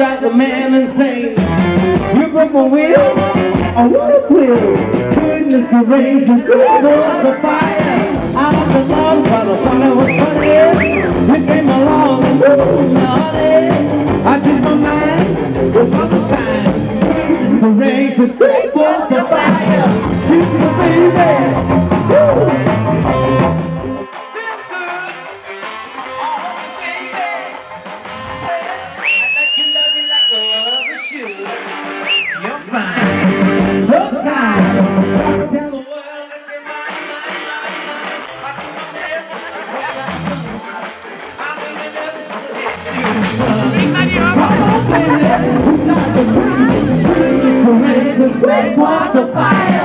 drives a man insane. You broke my wheel, I want to thrill. Goodness gracious, good boys of fire. I want to love, but I thought it was funny. You came along and ooh, honey. I changed my mind, it was the time. Goodness gracious, good boys of Great balls of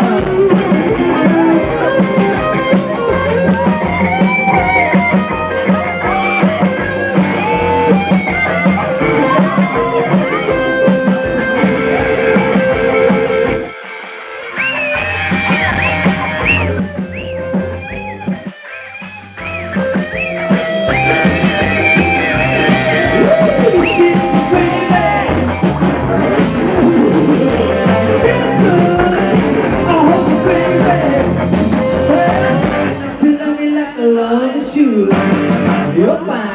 You're mine, so